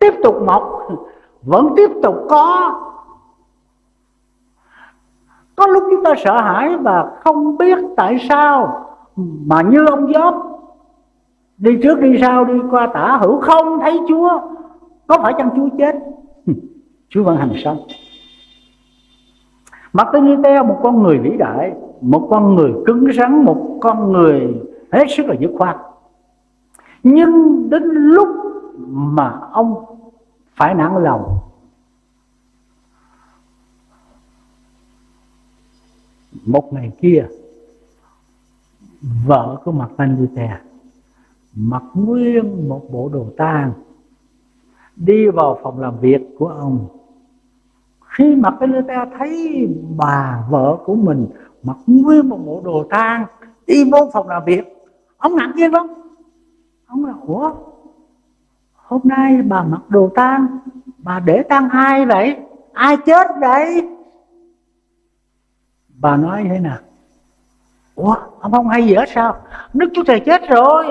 A: tiếp tục mọc, vẫn tiếp tục có có lúc chúng ta sợ hãi và không biết tại sao mà như ông gióp đi trước đi sau đi qua tả hữu không thấy chúa, có phải chăng chúa chết? [LAUGHS] Chúa vẫn hành sống. Mặt tên như teo một con người vĩ đại, một con người cứng rắn, một con người hết sức là dứt khoát. Nhưng đến lúc mà ông phải nản lòng một ngày kia, vợ của mặt anh tè, mặc nguyên một bộ đồ tang, đi vào phòng làm việc của ông. Khi mặt cái ta thấy bà vợ của mình mặc nguyên một bộ đồ tang đi vô phòng làm việc, ông ngạc nhiên không ông là ủa, hôm nay bà mặc đồ tang, bà để tang ai vậy? Ai chết vậy? Bà nói thế nào? Ủa, ông không hay gì hết sao? Đức chúa trời chết rồi.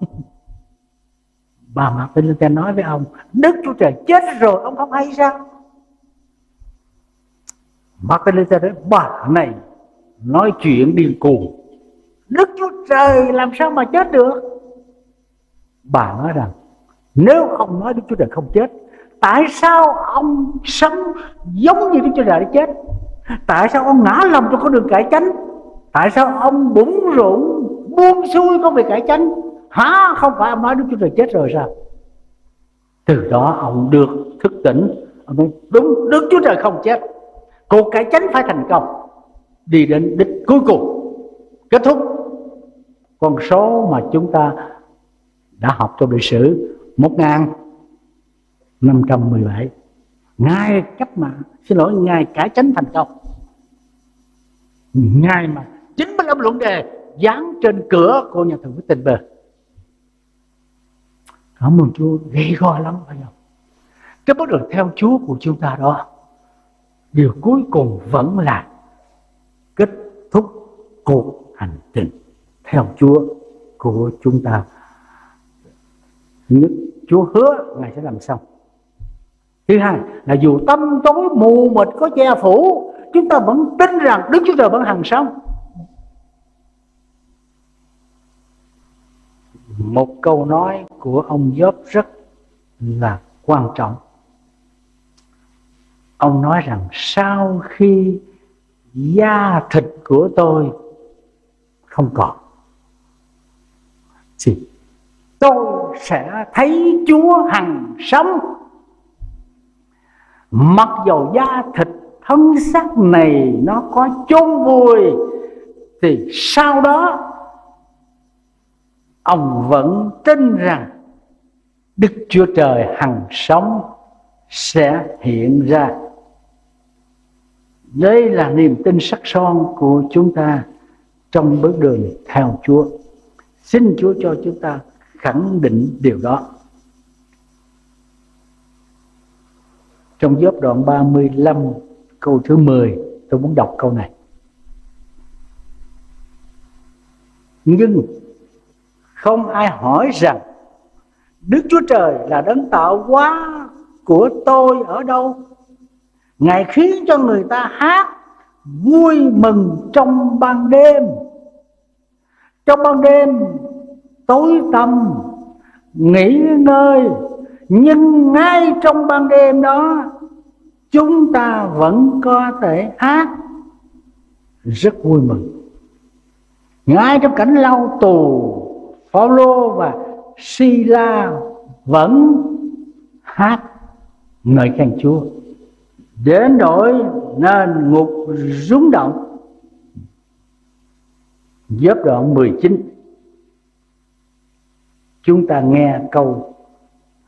A: [LAUGHS] Bà Martin Luther nói với ông Đức Chúa Trời chết rồi, ông không hay sao? Martin Luther nói, bà này nói chuyện điên cuồng. Đức Chúa Trời làm sao mà chết được? Bà nói rằng, Nếu ông nói Đức Chúa Trời không chết, Tại sao ông sống giống như Đức Chúa Trời đã chết? Tại sao ông ngã lòng cho con đường cải chánh? Tại sao ông bủng rụng Buông xuôi công việc cải chánh? Hả? Không phải ông nói Đức Chúa Trời chết rồi sao? Từ đó ông được thức tỉnh. Ông nói, đúng, Đức Chúa Trời không chết. Cuộc cải chánh phải thành công. Đi đến đích cuối cùng. Kết thúc. Con số mà chúng ta đã học trong lịch sử 1517 Ngài cách mạng, Xin lỗi, Ngài cải chánh thành công. Ngài mà 95 luận đề dán trên cửa của nhà thờ với tình bờ. Cảm ơn Chúa gây go lắm, phải không? Cái bước đường theo Chúa của chúng ta đó, điều cuối cùng vẫn là kết thúc cuộc hành trình theo Chúa của chúng ta. Nhất Chúa hứa, Ngài sẽ làm xong. Thứ hai là dù tâm tối mù mịt có che phủ chúng ta vẫn tin rằng Đức Chúa Trời vẫn hằng sống. Một câu nói của ông Job rất là quan trọng. Ông nói rằng, sau khi da thịt của tôi không còn, thì tôi sẽ thấy Chúa hằng sống. Mặc dầu da thịt thân xác này nó có chôn vùi, thì sau đó, ông vẫn tin rằng Đức Chúa Trời hằng sống sẽ hiện ra. Đây là niềm tin sắc son của chúng ta trong bước đường theo Chúa. Xin Chúa cho chúng ta khẳng định điều đó. Trong gióp đoạn 35 câu thứ 10 tôi muốn đọc câu này. Nhưng không ai hỏi rằng, Đức Chúa Trời là đấng tạo hóa của tôi ở đâu? Ngài khiến cho người ta hát vui mừng trong ban đêm. Trong ban đêm, tối tăm, nghỉ ngơi. Nhưng ngay trong ban đêm đó Chúng ta vẫn có thể hát. Rất vui mừng. Ngay trong cảnh lao tù, Phaolô và Sila vẫn hát ngợi khen Chúa. Đến đổi nên ngục rúng động. Giáp đoạn 19 Chúng ta nghe câu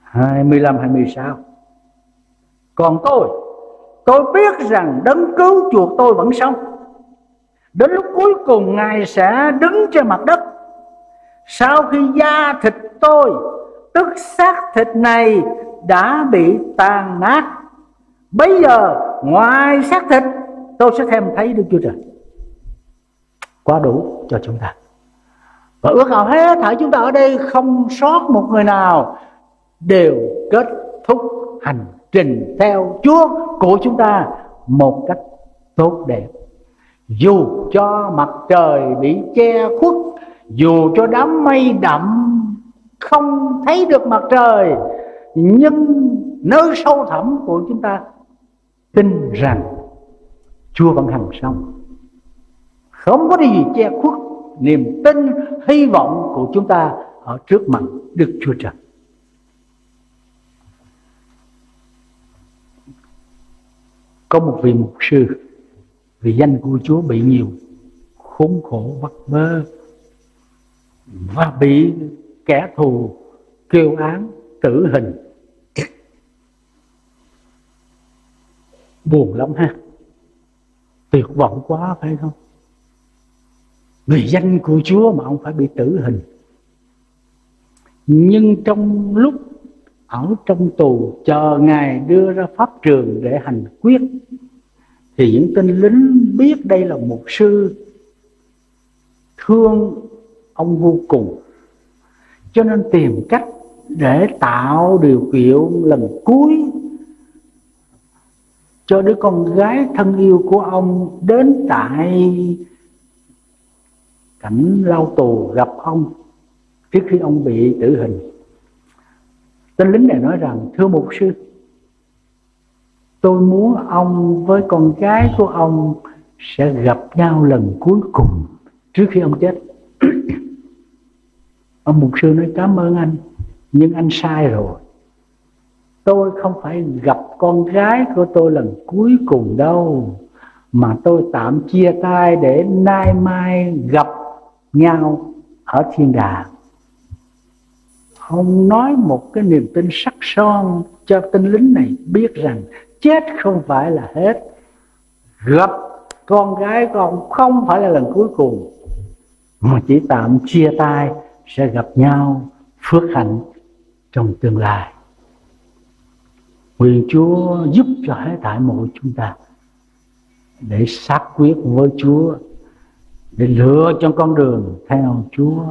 A: 25 26 Còn tôi Tôi biết rằng đấng cứu chuộc tôi vẫn sống. Đến lúc cuối cùng Ngài sẽ đứng trên mặt đất. Sau khi da thịt tôi, tức xác thịt này đã bị tàn nát. Bây giờ, ngoài xác thịt, tôi sẽ thêm thấy Đức Chúa Trời. Quá đủ cho chúng ta. Và ước ao hết thảy chúng ta ở đây không sót một người nào đều kết thúc hành trình theo Chúa của chúng ta một cách tốt đẹp. Dù cho mặt trời bị che khuất, dù cho đám mây đậm, không thấy được mặt trời, nhưng nơi sâu thẳm của chúng ta tin rằng Chúa vẫn hằng sống. Không có gì che khuất niềm tin, hy vọng của chúng ta ở trước mặt Đức Chúa Trời. Có một vị mục sư, vì danh của Chúa bị nhiều, khốn khổ vất vơ và bị kẻ thù kêu án tử hình. Buồn lắm ha. Tuyệt vọng quá, phải không? Vì danh của chúa mà ông phải bị tử hình. Nhưng trong lúc ở trong tù, chờ ngài đưa ra pháp trường để hành quyết. Thì những tên lính biết đây là một sư thương ông vô cùng. Cho nên tìm cách để tạo điều kiện lần cuối cho đứa con gái thân yêu của ông đến tại cảnh lao tù gặp ông trước khi ông bị tử hình tên lính này nói rằng, thưa mục sư, tôi muốn ông với con gái của ông sẽ gặp nhau lần cuối cùng trước khi ông chết. [CLEARS THROAT] Ông mục sư nói, cảm ơn anh, nhưng anh sai rồi. Tôi không phải gặp con gái của tôi lần cuối cùng đâu, mà tôi tạm chia tay để nay mai gặp nhau ở thiên đàng ông nói một cái niềm tin sắc son cho tên lính này biết rằng chết không phải là hết. Gặp con gái con không phải là lần cuối cùng, mà chỉ tạm chia tay sẽ gặp nhau phước hạnh trong tương lai. Nguyện Chúa giúp cho hết tại mỗi chúng ta để xác quyết với Chúa, để lựa cho con đường theo Chúa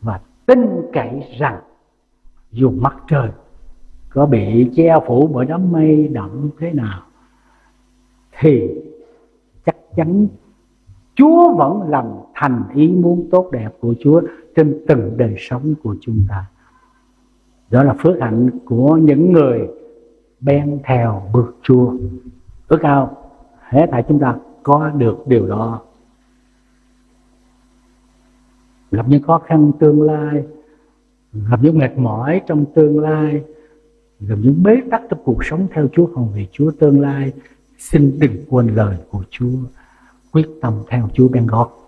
A: và tin cậy rằng dù mặt trời có bị che phủ bởi đám mây đậm thế nào thì chắc chắn Chúa vẫn làm thành ý muốn tốt đẹp của Chúa trên từng đời sống của chúng ta. Đó là phước hạnh của những người ben theo bước Chúa. Ước cao, hết tại chúng ta có được điều đó. Gặp những khó khăn tương lai, gặp những mệt mỏi trong tương lai, gặp những bế tắc trong cuộc sống theo Chúa còn vì Chúa tương lai, xin đừng quên lời của Chúa quyết tâm theo Chúa ben gót